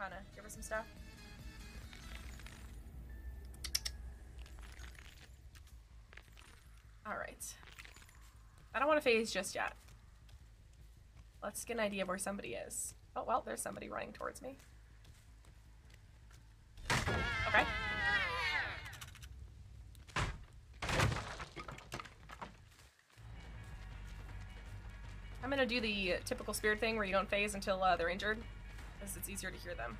kind of give her some stuff. Alright. I don't want to phase just yet. Let's get an idea of where somebody is. Oh, well, there's somebody running towards me. Okay. I'm gonna do the typical spirit thing where you don't phase until uh, they're injured, because it's easier to hear them.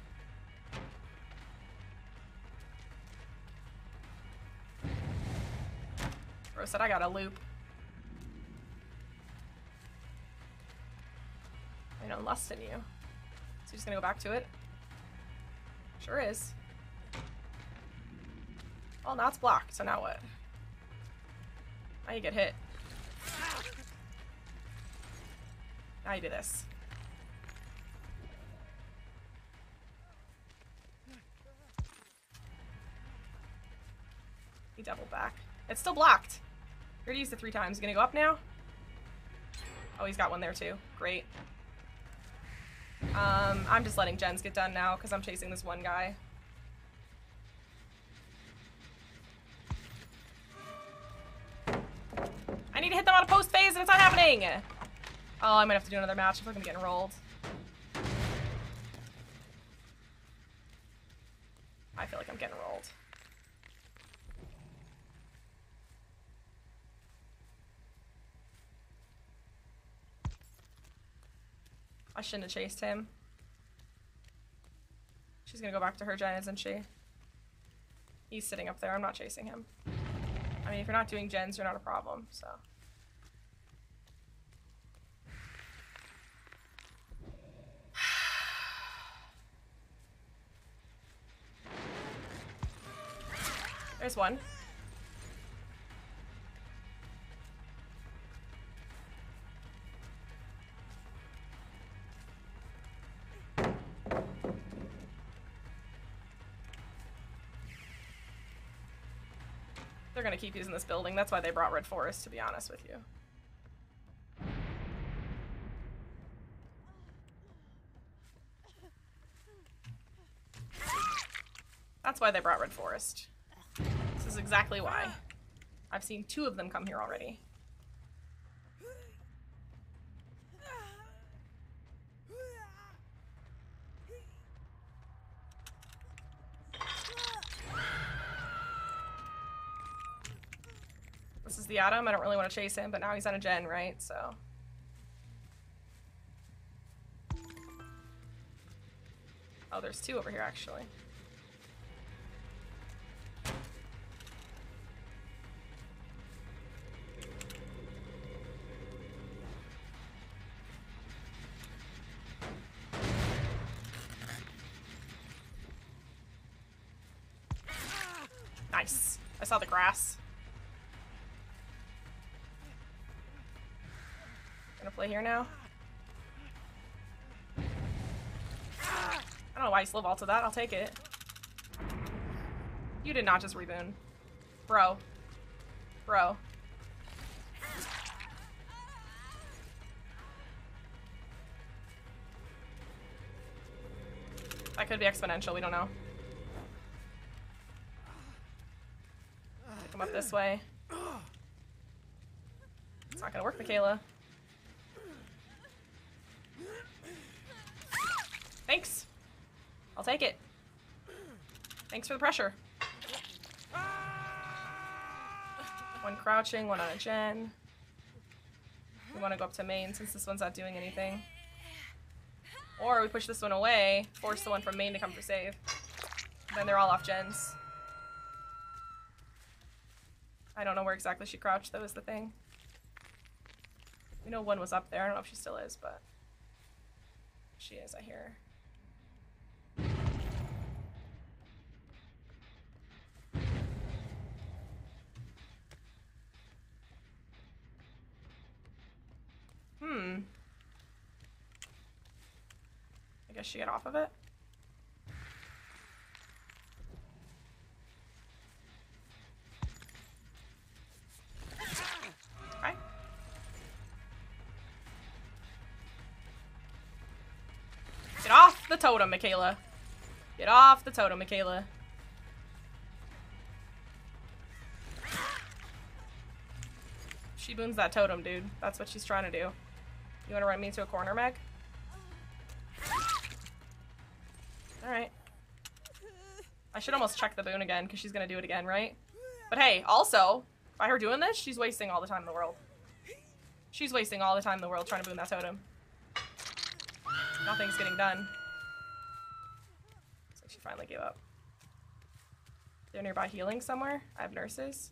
Bro said I got a loop. I know lust in you. So you're just gonna go back to it? Sure is. Well, now it's blocked, so now what? Now you get hit. Now you do this. He doubled back. It's still blocked. You already used it three times. Gonna go up now? Oh, he's got one there too. Great. Um, I'm just letting gens get done now because I'm chasing this one guy. I need to hit them on a post phase and it's not happening! Oh, I might have to do another match if we're gonna get enrolled. I feel like I'm getting rolled. I shouldn't have chased him. She's gonna go back to her gen, isn't she? He's sitting up there. I'm not chasing him. I mean, if you're not doing gens, you're not a problem, so. There's one. Keep using this building. That's why they brought Red Forest, to be honest with you. That's why they brought Red Forest. This is exactly why. I've seen two of them come here already. This is the Adam. I don't really want to chase him, but now he's on a gen, right? So. Oh, there's two over here, actually. Nice. I saw the grass. Here now. I don't know why you slow vaulted that. I'll take it. You did not just reboon. Bro. Bro. That could be exponential, we don't know. Come up this way. It's not gonna work, Mikaela. Thanks. I'll take it. Thanks for the pressure. One crouching, one on a gen. We want to go up to main since this one's not doing anything. Or we push this one away, force the one from main to come for save. Then they're all off gens. I don't know where exactly she crouched, though, is the thing. We know one was up there. I don't know if she still is, but she is, I hear. She got off of it. Get off the totem, Mikaela. Get off the totem, Mikaela. She boons that totem, dude. That's what she's trying to do. You want to run me into a corner, Meg? Alright. I should almost check the boon again, because she's going to do it again, right? But hey, also, by her doing this, she's wasting all the time in the world. She's wasting all the time in the world trying to boon that totem. Nothing's getting done. Looks like she finally gave up. They're nearby healing somewhere. I have nurses.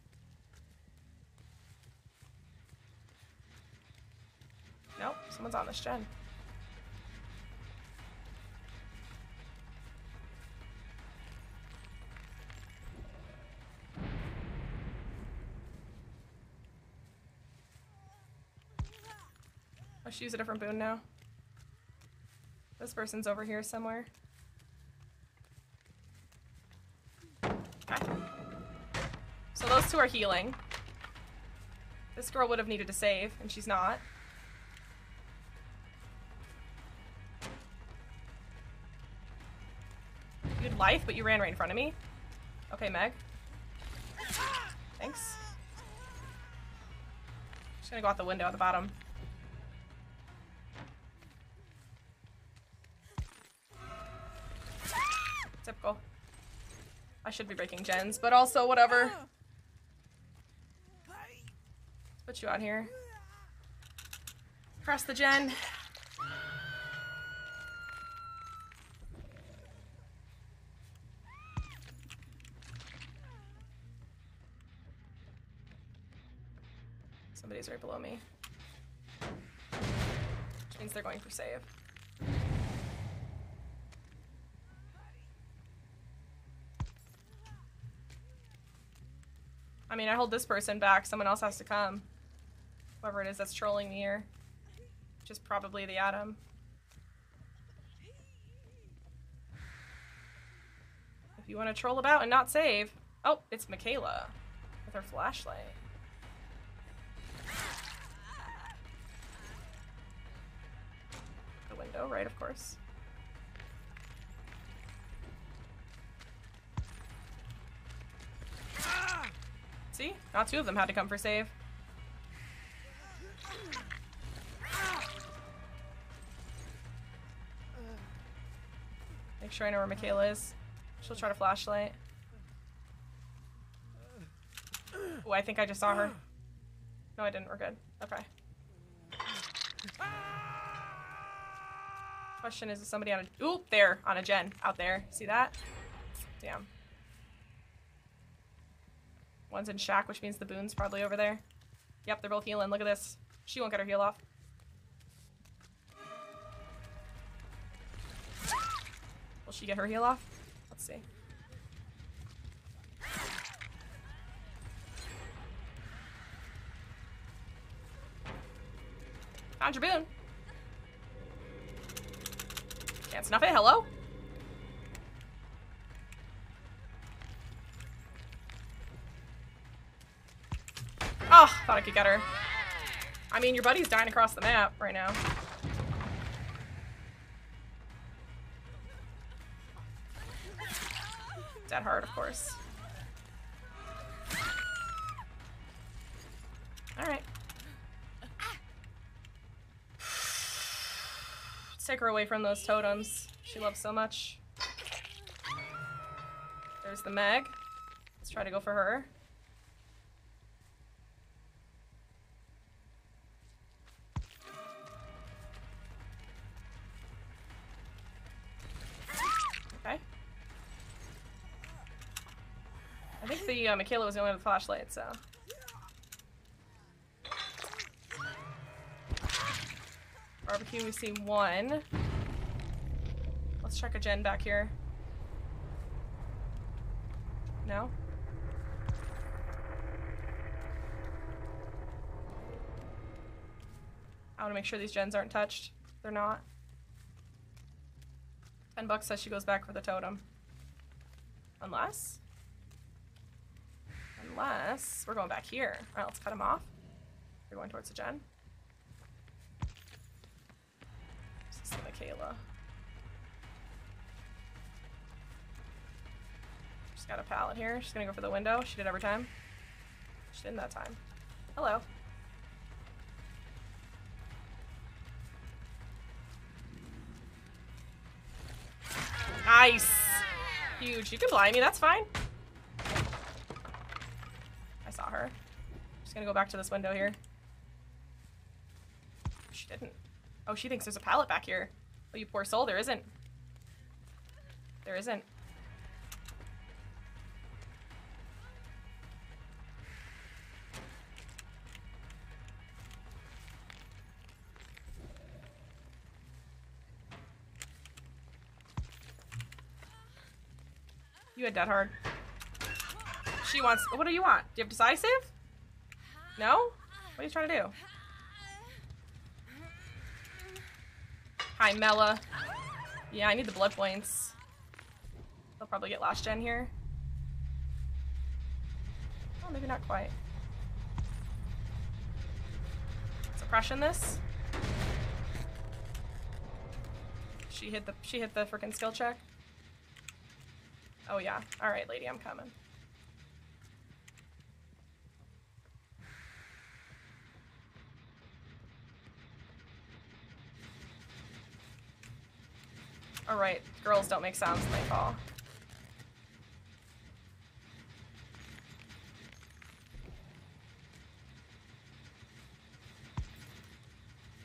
Nope, someone's on this gen. Used a different boon now. This person's over here somewhere. So those two are healing. This girl would have needed to save, and she's not. Had life, but you ran right in front of me. Okay, Meg. Thanks. Just gonna go out the window at the bottom. I should be breaking gens, but also whatever. Put you on here. Press the gen. Somebody's right below me. Which means they're going for save. Mean, I hold this person back. Someone else has to come. Whoever it is that's trolling me here. Which is probably the Adam. If you want to troll about and not save. Oh, it's Mikaela. With her flashlight. The window, right, of course. Ah! See? Not two of them had to come for save. Make sure I know where Mikaela is. She'll try to flashlight. Oh, I think I just saw her. No, I didn't. We're good. Okay. Question is, is somebody on a- Oop, there, on a gen. Out there. See that? Damn. One's in shack, which means the boon's probably over there. Yep, they're both healing. Look at this. She won't get her heal off. Will she get her heal off? Let's see. Found your boon. Can't snuff it. Hello? Oh, thought I could get her. I mean, your buddy's dying across the map right now. Dead hard, of course. Alright. Let's take her away from those totems she loves so much. There's the Meg. Let's try to go for her. I think the uh, Mikaela was the only one with the flashlight, so. Barbecue, we see one. Let's check a gen back here. No? I want to make sure these gens aren't touched. They're not. Ten bucks says she goes back for the totem. Unless? Unless we're going back here. Alright, let's cut him off. We're going towards the gen. This is the Mikaela. She's got a pallet here. She's gonna go for the window. She did every time. She didn't that time. Hello. Nice. Huge. You can blind me. That's fine. Saw her. Just gonna go back to this window here. She didn't. Oh, she thinks there's a pallet back here. Oh, you poor soul. There isn't. There isn't. You had dead hard. She wants. What do you want? Do you have decisive? No? What are you trying to do? Hi, Mela. Yeah, I need the blood points. They'll probably get last gen here. Oh, maybe not quite. Suppression this. She hit the she hit the freaking skill check. Oh yeah. All right, lady, I'm coming. All right, girls don't make sounds when they fall.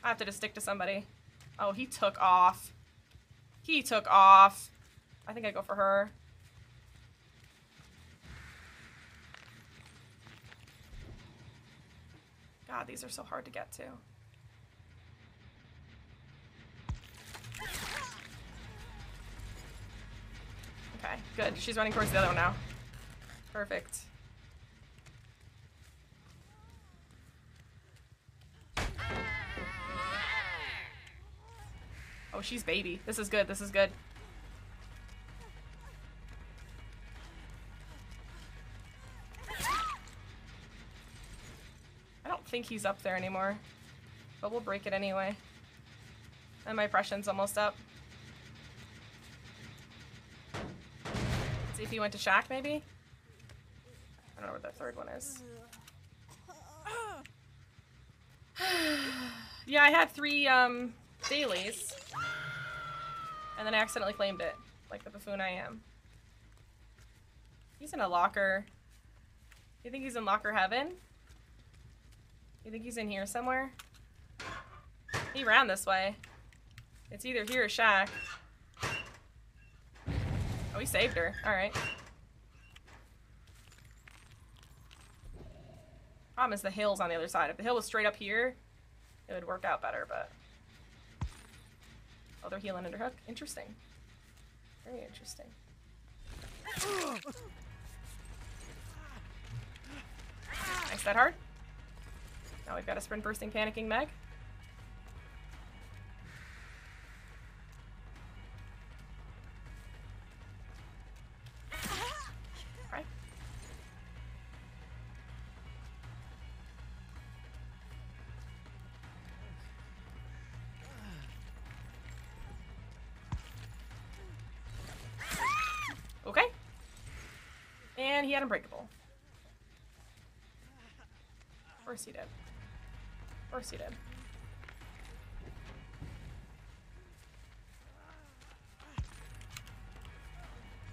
I have to just stick to somebody. Oh, he took off. He took off. I think I go for her. God, these are so hard to get to. Good. She's running towards the other one now. Perfect. Oh, she's baby. This is good. This is good. I don't think he's up there anymore. But we'll break it anyway. And my pression's almost up. See if he went to Shack, maybe? I don't know where the third one is. yeah, I had three um, dailies. And then I accidentally claimed it, like the buffoon I am. He's in a locker. You think he's in locker heaven? You think he's in here somewhere? He ran this way. It's either here or Shack. Oh, he saved her. Alright. Problem is the hill's on the other side. If the hill was straight up here, it would work out better, but... Oh, they're healing under hook. Interesting. Very interesting. Nice dead hard. Now we've got a sprint bursting panicking Meg. And he had Unbreakable. Of course he did. Of course he did.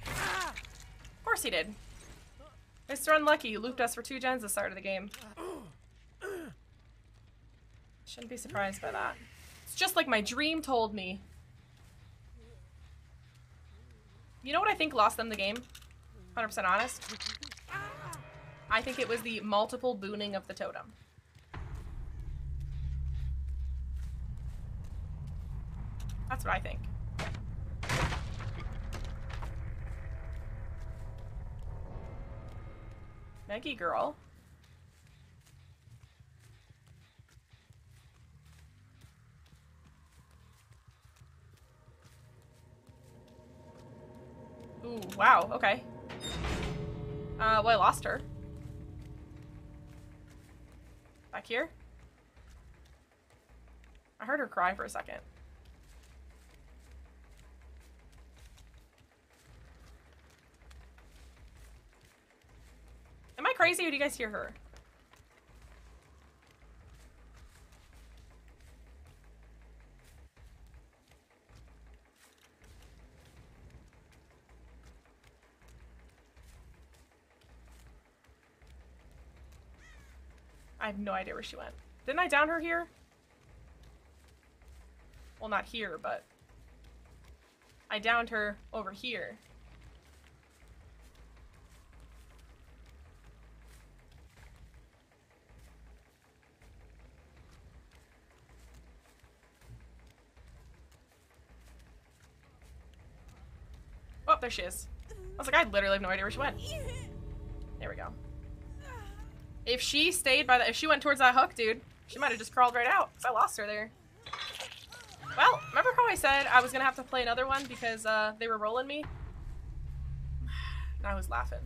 Of course he did. Mr. Unlucky, you looped us for two gens the start of the game. Shouldn't be surprised by that. It's just like my dream told me. You know what I think lost them the game? 100% honest. I think it was the multiple booning of the totem. That's what I think. Maggie girl. Ooh, wow, okay. Uh, well, I lost her. Back here? I heard her cry for a second. Am I crazy or do you guys hear her? Have no idea where she went. Didn't I down her here? Well, not here, but I downed her over here. Oh, there she is. I was like, I literally have no idea where she went. There we go. If she stayed by the- if she went towards that hook, dude, she might have just crawled right out, because I lost her there. Well, remember how I said I was gonna have to play another one because uh, they were rolling me? Now who's laughing?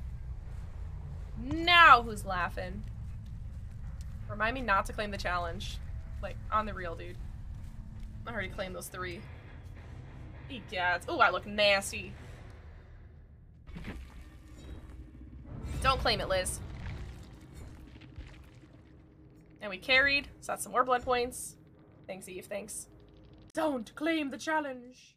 Now who's laughing? Remind me not to claim the challenge. Like, on the real, dude. I already claimed those three. Egads. Oh, I look nasty. Don't claim it, Liz. And we carried, so that's some more blood points. Thanks, Eve, thanks. Don't claim the challenge.